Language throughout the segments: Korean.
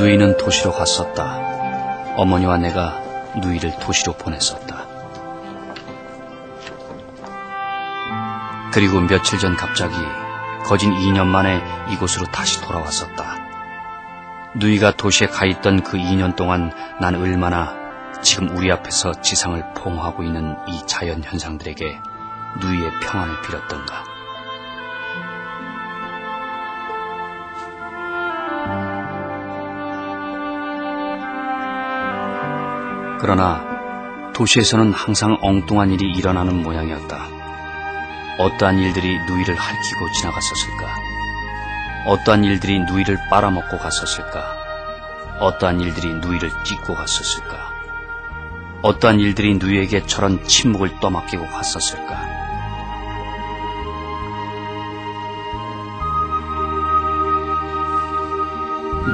누이는 도시로 갔었다. 어머니와 내가 누이를 도시로 보냈었다. 그리고 며칠 전 갑자기 거진 2년 만에 이곳으로 다시 돌아왔었다. 누이가 도시에 가 있던 그 2년 동안 난 얼마나 지금 우리 앞에서 지상을 포옹하고 있는 이 자연 현상들에게 누이의 평안을 빌었던가. 그러나 도시에서는 항상 엉뚱한 일이 일어나는 모양이었다. 어떠한 일들이 누이를 핥히고 지나갔었을까? 어떠한 일들이 누이를 빨아먹고 갔었을까? 어떠한 일들이 누이를 찢고 갔었을까? 어떠한 일들이 누이에게 저런 침묵을 떠맡기고 갔었을까?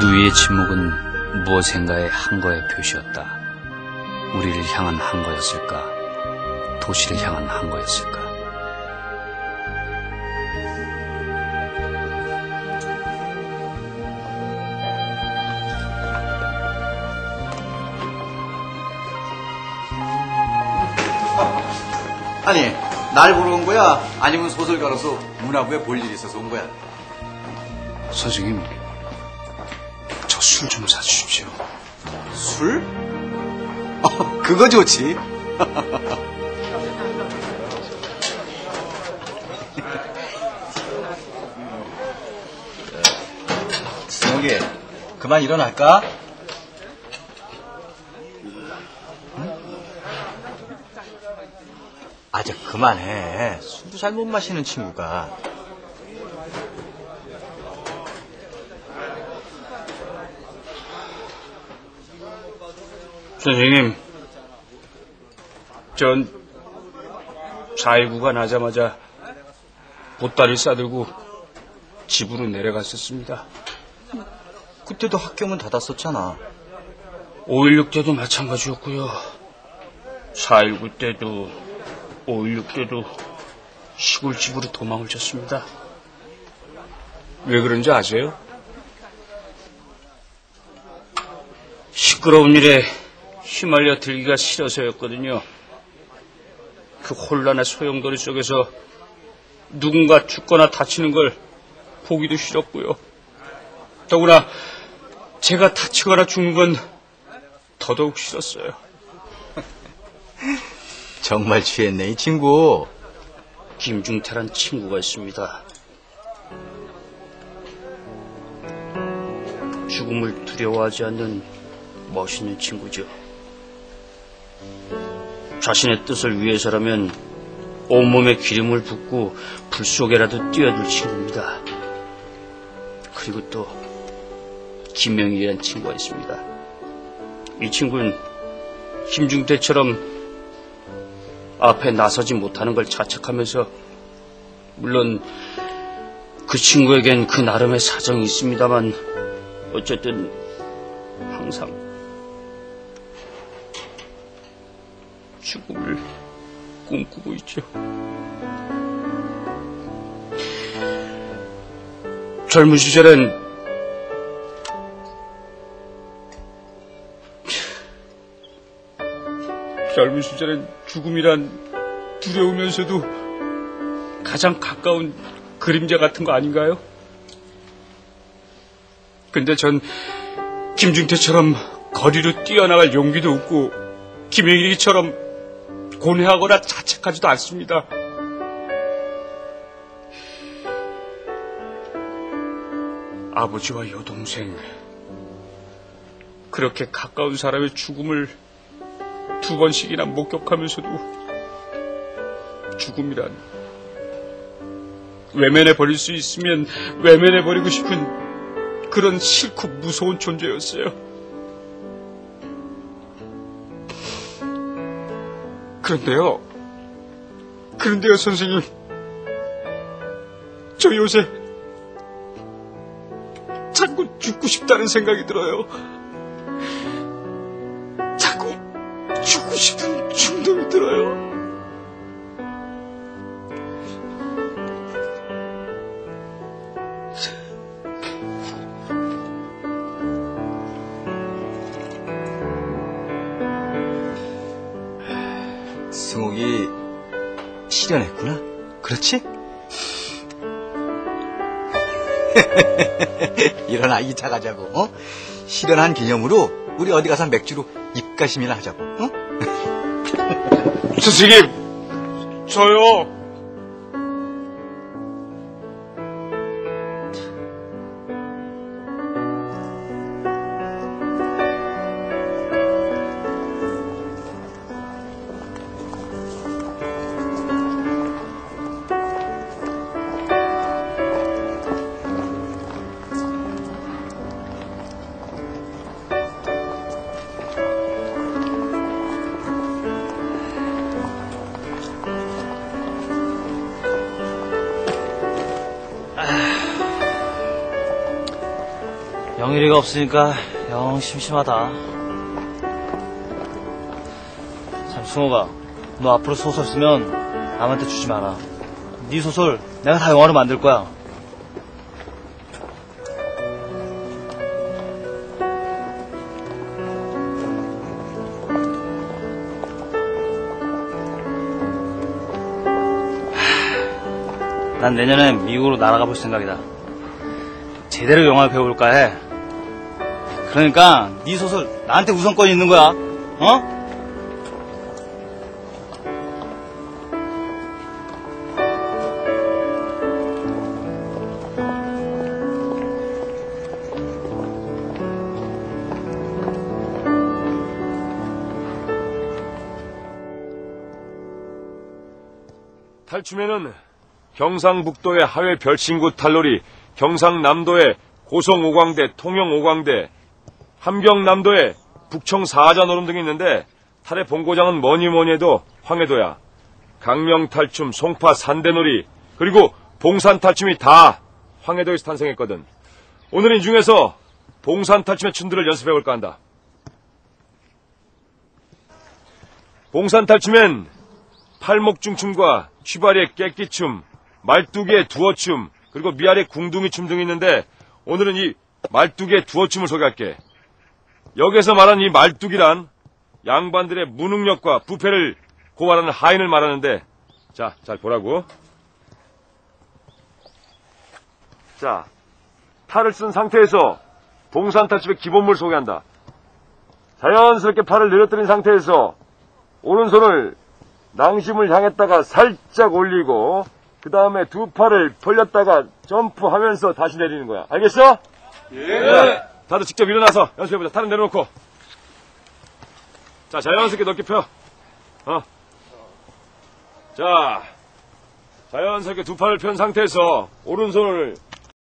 누이의 침묵은 무엇인가의 한거의 표시였다. 우리를 향한 한 거였을까? 도시를 향한 한 거였을까? 아니, 날 보러 온 거야? 아니면 소설가로서 문화부에 볼 일이 있어서 온 거야? 선생님, 저 술 좀 사주십시오. 술? 어, 그거 좋지. 진혁이, 그만 일어날까? 아저 그만해. 술도 잘 못 마시는 친구가. 선생님, 전 4.19가 나자마자 보따리 싸들고 집으로 내려갔었습니다. 그때도 학교문 닫았었잖아. 5.16 때도 마찬가지였고요. 4.19 때도 5.16 때도 시골집으로 도망을 쳤습니다. 왜 그런지 아세요? 시끄러운 일에 휘말려 들기가 싫어서였거든요. 그 혼란의 소용돌이 속에서 누군가 죽거나 다치는 걸 보기도 싫었고요. 더구나 제가 다치거나 죽는 건 더더욱 싫었어요. 정말 취했네, 이 친구. 김중태란 친구가 있습니다. 죽음을 두려워하지 않는 멋있는 친구죠. 자신의 뜻을 위해서라면 온몸에 기름을 붓고 불 속에라도 뛰어들 친구입니다. 그리고 또 김명희라는 친구가 있습니다. 이 친구는 김중태처럼 앞에 나서지 못하는 걸 자책하면서 물론 그 친구에겐 그 나름의 사정이 있습니다만 어쨌든 항상 죽음을 꿈꾸고 있죠. 젊은 시절엔 젊은 시절엔 죽음이란 두려우면서도 가장 가까운 그림자 같은 거 아닌가요? 근데 전 김중태처럼 거리로 뛰어나갈 용기도 없고 김영일이처럼 고뇌하거나 자책하지도 않습니다. 아버지와 여동생 그렇게 가까운 사람의 죽음을 두 번씩이나 목격하면서도 죽음이란 외면해 버릴 수 있으면 외면해 버리고 싶은 그런 싫고 무서운 존재였어요. 그런데요. 그런데요, 선생님. 저 요새 자꾸 죽고 싶다는 생각이 들어요. 자꾸 죽고 싶은 충동이 들어요. 실현했구나. 그렇지? 일어나 2차 가자고. 어? 실현한 기념으로 우리 어디 가서 맥주로 입가심이나 하자고. 어? 선생님, 저요. 영일이가 없으니까 영 심심하다. 참, 승호가, 너 앞으로 소설 쓰면 남한테 주지 마라. 네 소설 내가 다 영화로 만들 거야. 하, 난 내년에 미국으로 날아가 볼 생각이다. 제대로 영화를 배워볼까 해. 그러니까 네 소설 나한테 우선권이 있는 거야. 어? 탈춤에는 경상북도의 하회 별친구 탈놀이, 경상남도의 고성오광대, 통영오광대, 함경남도의 북청 사자노름 등이 있는데 탈의 본고장은 뭐니 뭐니 해도 황해도야. 강명탈춤, 송파 산대놀이, 그리고 봉산탈춤이 다 황해도에서 탄생했거든. 오늘 이 중에서 봉산탈춤의 춤들을 연습해볼까 한다. 봉산탈춤엔 팔목중춤과 취발의 깨끼춤, 말뚝의 두어춤, 그리고 미알의 궁둥이춤 등이 있는데 오늘은 이 말뚝의 두어춤을 소개할게. 여기서 말하는 이 말뚝이란 양반들의 무능력과 부패를 고발하는 하인을 말하는데 자, 잘 보라고. 자, 팔을 쓴 상태에서 봉산탈춤의 기본물 소개한다. 자연스럽게 팔을 늘어뜨린 상태에서 오른손을 낭심을 향했다가 살짝 올리고 그 다음에 두 팔을 벌렸다가 점프하면서 다시 내리는 거야. 알겠어? 예. 다들 직접 일어나서 연습해보자. 팔은 내려놓고. 자, 자연스럽게 넓게 펴. 어. 자, 자연스럽게 두 팔을 편 상태에서 오른손을